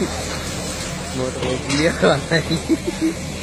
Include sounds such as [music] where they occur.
[laughs] बहुत बहुत क्लियर करना है